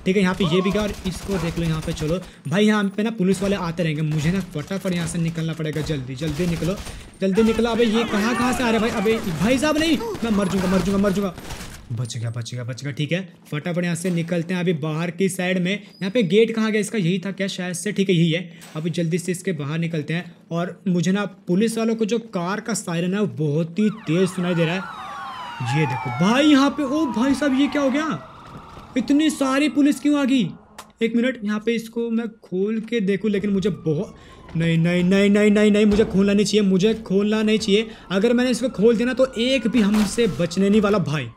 ठीक है, यहाँ पे ये भी गया और इसको देख लो यहाँ पे, चलो। भाई, यहाँ पे ना पुलिस वाले आते रहेंगे। मुझे ना फटाफट यहाँ से निकलना पड़ेगा, जल्दी जल्दी निकलो जल्दी निकलो। अबे ये कहाँ कहाँ से आ रहे भाई? अबे भाई साहब, नहीं, मैं मर जूँगा मर जूँगा मर जूँगा बच गया बच गया बच गया। ठीक है, फटाफट यहाँ से निकलते हैं। अभी बाहर की साइड में, यहाँ पे गेट कहाँ गया? इसका यही था क्या? शायद से ठीक है, यही है। अभी जल्दी से इसके बाहर निकलते हैं। और मुझे ना पुलिस वालों को जो कार का सायरन है, वो बहुत ही तेज सुनाई दे रहा है। ये देखो, भाई यहाँ पे, ओ भाई साहब, ये क्या हो गया? इतनी सारी पुलिस क्यों आ गई? एक मिनट, यहाँ पे इसको मैं खोल के देखूँ, लेकिन मुझे बहुत, नहीं नहीं नहीं नहीं नहीं नहीं, मुझे खोलना नहीं चाहिए, मुझे खोलना नहीं चाहिए। अगर मैंने इसको खोल दिया ना तो एक भी हमसे बचने नहीं वाला भाई।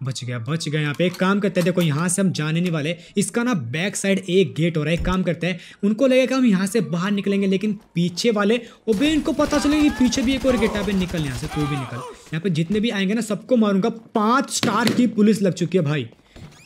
बच गया बच गया। यहाँ पे एक काम करते हैं, देखो यहाँ से हम जाने नहीं वाले। इसका ना बैक साइड एक गेट हो रहा है, एक काम करते हैं। उनको लगेगा हम यहाँ से बाहर निकलेंगे, लेकिन पीछे वाले भी इनको पता चलेगा कि पीछे भी एक और गेट है। निकल यहाँ से कोई भी निकल। यहाँ पे जितने भी आएँगे ना, सबको मारूँगा। पाँच स्टार की पुलिस लग चुकी है भाई।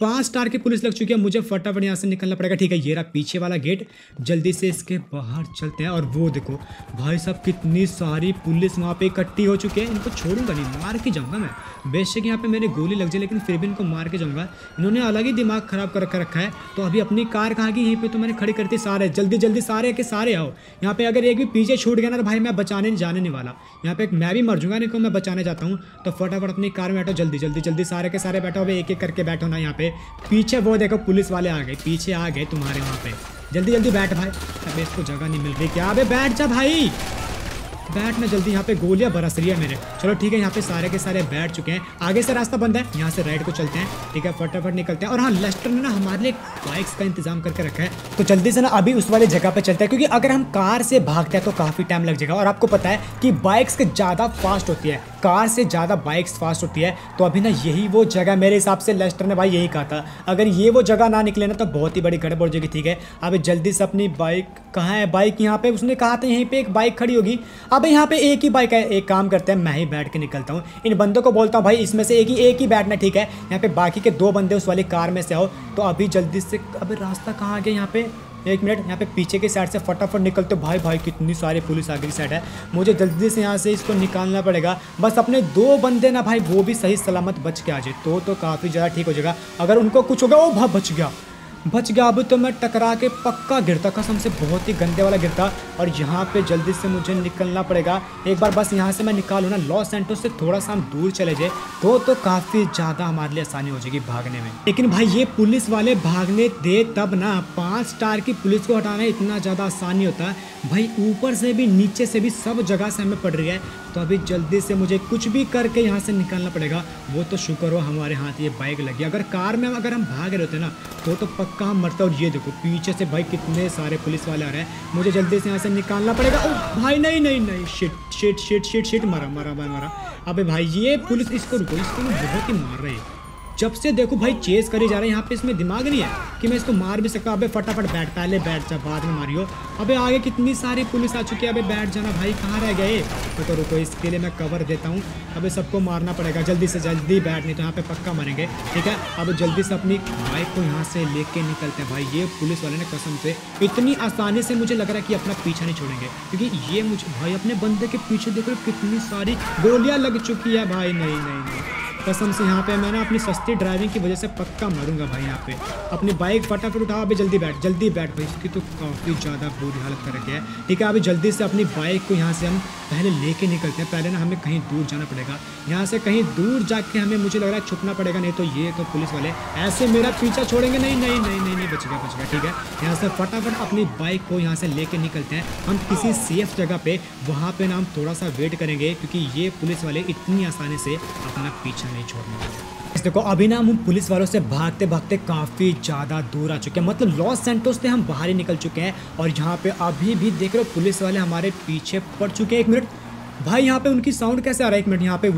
पाँच स्टार की पुलिस लग चुकी है। मुझे फटाफट यहाँ से निकलना पड़ेगा। ठीक है, ये रहा पीछे वाला गेट। जल्दी से इसके बाहर चलते हैं। और वो देखो, भाई साहब, कितनी सारी पुलिस वहाँ पे इकट्ठी हो चुकी है। इनको छोड़ूँगा नहीं, मार के जाऊँगा मैं। बेशक यहाँ पे मेरी गोली लग जाए, लेकिन फिर भी इनको मार के जाऊँगा। इन्होंने अलग ही दिमाग खराब कर रखा है। तो अभी अपनी कार कहाँ की? यहीं पर तो मैंने खड़ी करती सारे। जल्दी जल्दी सारे के सारे आओ। यहाँ पे अगर एक भी पीछे छूट गया ना तो भाई मैं बचाने जाने नहीं वाला। यहाँ पे मैं भी मर जाऊँगा, नहीं मैं बचाने जाता हूँ। तो फटाफट अपनी कार में बैठो। जल्दी जल्दी जल्दी सारे के सारे बैठो। अभी एक एक करके बैठो ना यहाँ पे। पीछे वो देखो, पुलिस वाले आ गए, पीछे आ गए तुम्हारे वहाँ पे। जल्दी जल्दी बैठ भाई। अबे, इसको जगह नहीं मिल रही क्या? अबे, बैठ जा भाई। बैठ ना जल्दी यहाँ पे गोलियाँ बरस रही है मेरे चलो ठीक है, यहाँ पे सारे के सारे बैठ चुके हैं। आगे से रास्ता बंद है, यहाँ से राइट को चलते हैं। ठीक है, फटाफट निकलते हैं। और हाँ लेस्टर ने ना हमारे लिए बाइक्स का इंतज़ाम करके रखा है। तो जल्दी से ना अभी उस वाले जगह पे चलते हैं, क्योंकि अगर हम कार से भागते हैं तो काफ़ी टाइम लग जाएगा। और आपको पता है कि बाइक्स ज़्यादा फास्ट होती है। कार से ज़्यादा बाइक्स फास्ट होती है। तो अभी ना यही वो जगह मेरे हिसाब से लेस्टर ने भाई यही कहा था। अगर ये वो जगह ना निकले ना तो बहुत ही बड़ी गड़बड़ जाएगी, ठीक है? अभी जल्दी से अपनी बाइक कहाँ है बाइक यहाँ पे उसने कहा था, यहीं पे एक बाइक खड़ी होगी। अब यहाँ पे एक ही बाइक है। एक काम करते हैं, मैं ही बैठ के निकलता हूँ। इन बंदों को बोलता हूँ, भाई, इसमें से एक ही एक ही बैठना ठीक है? यहाँ पे बाकी के दो बंदे उस वाली कार में से आओ। तो अभी जल्दी से अभी रास्ता कहाँ आ गया यहाँ पे? एक मिनट, यहाँ पे पीछे के साइड से फटाफट निकलते भाई भाई, कितनी सारी पुलिस आगे की साइड है। मुझे जल्दी से यहाँ से इसको निकालना पड़ेगा। बस अपने दो बंदे ना, भाई, वो भी सही सलामत बच के आ जाए। तो तो काफ़ी ज़्यादा ठीक हो जाएगा। अगर उनको कुछ होगा, वो भाई बच गया। बच गया। अब तो मैं टकरा के पक्का गिरता। कसम से बहुत ही गंदे वाला गिरता। और यहाँ पे जल्दी से मुझे निकलना पड़ेगा। एक बार बस यहाँ से मैं निकालूँ ना, लॉस सेंटोस से थोड़ा सा हम दूर चले जाए तो तो काफ़ी ज़्यादा हमारे लिए आसानी हो जाएगी भागने में। लेकिन भाई, ये पुलिस वाले भागने दे तब ना, पाँच स्टार की पुलिस को हटाना इतना ज़्यादा आसानी होता। है भाई, ऊपर से भी, नीचे से भी सब जगह से हमें पड़ रही है। तो अभी जल्दी से मुझे कुछ भी करके यहाँ से निकालना पड़ेगा। वो तो शुक्र हो हमारे हाथ ये बाइक लगी। अगर कार में अगर हम भाग रहे होते ना तो तो पक्का हम मरते और ये देखो, पीछे से भाई कितने सारे पुलिस वाले आ रहे हैं। मुझे जल्दी से यहाँ से निकालना पड़ेगा। ओ, भाई नहीं नहीं नहीं shit shit shit shit shit मरा मरा भाई मरा। अबे भाई, ये पुलिस, इसको रुको, इसको बहुत ही मार रही हैं। जब से देखो भाई चेस करी जा रहा है यहाँ पे इसमें दिमाग नहीं है कि मैं इसको मार भी सकता अबे फटाफट बैठ पहले बैठ जा बाद में मारियो। अबे आगे कितनी सारी पुलिस आ चुकी है। अबे बैठ जाना भाई कहाँ रह गए? तो, तो रुको इसके लिए मैं कवर देता हूँ। अबे सबको मारना पड़ेगा जल्दी से जल्दी बैठ नहीं तो यहाँ पे पक्का मरेंगे ठीक है? अब जल्दी से अपनी बाइक को यहाँ से लेके निकलते हैं भाई। ये पुलिस वाले ने कसम से इतनी आसानी से मुझे लग रहा है कि अपना पीछा नहीं छोड़ेंगे क्योंकि ये मुझे भाई अपने बंदे के पीछे देखो कितनी सारी गोलियाँ लग चुकी है भाई। नहीं नहीं नहीं। कसम से यहाँ पे मैं ना अपनी सस्ती ड्राइविंग की वजह से पक्का मरूँगा भाई यहाँ पे। अपनी बाइक फटाफट उठा, अभी जल्दी बैठ जल्दी बैठ भाई। इसकी तो काफ़ी ज़्यादा बुरी हालत कर रखी है। ठीक है, अभी जल्दी से अपनी बाइक को यहाँ से हम पहले लेके निकलते हैं। पहले ना हमें कहीं दूर जाना पड़ेगा। यहाँ से कहीं दूर जाके हमें मुझे लग रहा है छुपना पड़ेगा, नहीं तो ये तो पुलिस वाले ऐसे मेरा पीछा छोड़ेंगे। नहीं नहीं नहीं नहीं नहीं, बच गया बच गया, ठीक है। यहाँ से फटाफट अपनी बाइक को यहाँ से लेके निकलते हैं। हम किसी सेफ़ जगह पे, वहाँ पे ना हम थोड़ा सा वेट करेंगे, क्योंकि ये पुलिस वाले इतनी आसानी से अपना पीछा नहीं छोड़ने वाले। देखो, अभी ना हम पुलिस वालों से भागते भागते काफ़ी ज़्यादा दूर आ चुके हैं। मतलब लॉस सेंटोस से हम बाहर ही निकल चुके हैं और यहाँ पे अभी भी देख रहे हो, पुलिस वाले हमारे पीछे पड़ चुके हैं। एक मिनट, भाई यहाँ पे उनकी साउंड कैसे आ रहा है? एक मिनट, यहाँ पे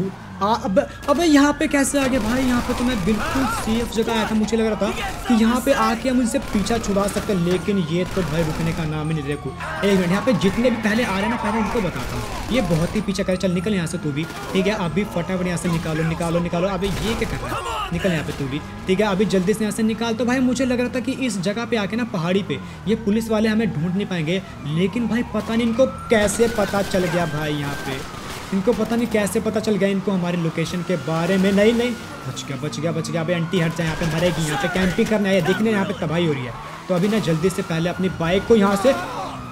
आ, अब अबे यहाँ पे कैसे आ गया भाई यहाँ पे तो मैं बिल्कुल सेफ़ जगह आया था। मुझे लग रहा था कि यहाँ पे आके हम उनसे पीछा छुड़ा सकते लेकिन ये तो भाई रुकने का नाम ही नहीं देखो एक मिनट यहाँ पे जितने भी पहले आ रहे हैं ना पहले इनको बताता हूँ। ये बहुत ही पीछा करे। चल निकल यहाँ से तू भी। ठीक है अभी फटाफट यहाँ से निकालो निकालो निकालो। अभी ये क्या कर रहा है? निकल यहाँ पे तू भी। ठीक है अभी जल्दी से यहाँ से निकाल। तो भाई मुझे लग रहा था कि इस जगह पे आके ना पहाड़ी पे ये पुलिस वाले हमें ढूंढ नहीं पाएँगे। लेकिन भाई पता नहीं इनको कैसे पता चल गया भाई यहाँ पे। इनको पता नहीं कैसे पता चल गया इनको हमारे लोकेशन के बारे में। नहीं नहीं। बच गया बच गया बच गया। अभी आंटी हट जाए, यहाँ पे मरेगी, यहाँ पे कैंपिंग करने है दिखने यहाँ पे तबाही हो रही है। तो अभी ना जल्दी से पहले अपनी बाइक को यहाँ से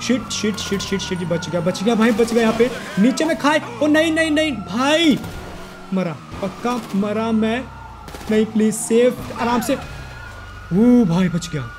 shit shit shit shit shit बच गया बच गया, भाई, बच गया यहाँ पे। नीचे में खाए। ओ, नहीं नहीं नहीं, भाई। मरा, पक्का मरा मैं। नहीं प्लीज़ सेफ़ आराम से। वो भाई, बच गया।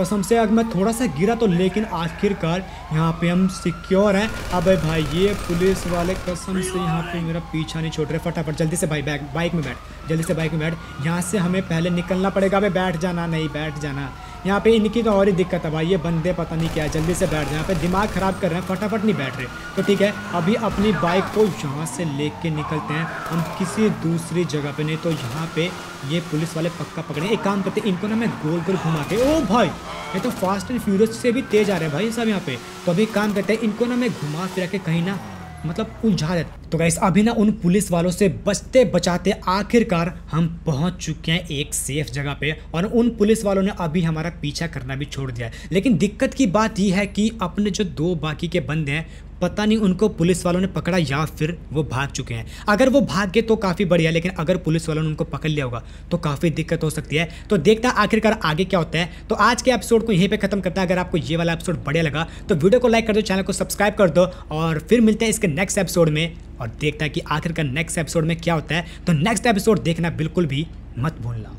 कसम से अगर मैं थोड़ा सा गिरा तो लेकिन आखिरकार यहाँ पे हम सिक्योर हैं। अब भाई, ये पुलिस वाले कसम से यहाँ पे मेरा पीछा नहीं छोड़ रहे। फटाफट, जल्दी से भाई, बैग, बाइक में बैठ, जल्दी से बाइक में बैठ। यहाँ से हमें पहले निकलना पड़ेगा। भाई बैठ जाना, नहीं बैठ जाना। यहाँ पे इनकी तो और ही दिक्कत है भाई, ये बंदे पता नहीं क्या है, जल्दी से बैठ जाए, यहाँ पे दिमाग ख़राब कर रहे हैं, फटाफट नहीं बैठ रहे। तो ठीक है, अभी अपनी बाइक को यहाँ से ले के निकलते हैं, हम किसी दूसरी जगह पे नहीं तो यहाँ पे ये पुलिस वाले पक्का पकड़े। एक काम करते इनको ना मैं गोल गोल घुमा के, ओ भाई, ये तो फास्ट एंड फ्यूरियस से भी तेज आ रहे हैं भाई सब यहाँ पे। तो अभी काम करते हैं, इनको ना मैं घुमा फिरा के कहीं ना मतलब उलझा देते तो गैस अभी ना उन पुलिस वालों से बचते बचाते आखिरकार हम पहुँच चुके हैं एक सेफ़ जगह पे और उन पुलिस वालों ने अभी हमारा पीछा करना भी छोड़ दिया लेकिन दिक्कत की बात यह है कि अपने जो दो बाकी के बंदे हैं पता नहीं उनको पुलिस वालों ने पकड़ा या फिर वो भाग चुके हैं। अगर वो भाग गए तो काफ़ी बढ़िया, लेकिन अगर पुलिस वालों ने उनको पकड़ लिया होगा तो काफ़ी दिक्कत हो सकती है। तो देखता आखिरकार आगे क्या होता है। तो आज के एपिसोड को यहीं पे खत्म करता है। अगर आपको ये वाला एपिसोड बढ़िया लगा तो वीडियो को लाइक कर दो, चैनल को सब्सक्राइब कर दो और फिर मिलते हैं इसके नेक्स्ट एपिसोड में और देखता है कि आखिरकार नेक्स्ट एपिसोड में क्या होता है। तो नेक्स्ट एपिसोड देखना बिल्कुल भी मत भूलना।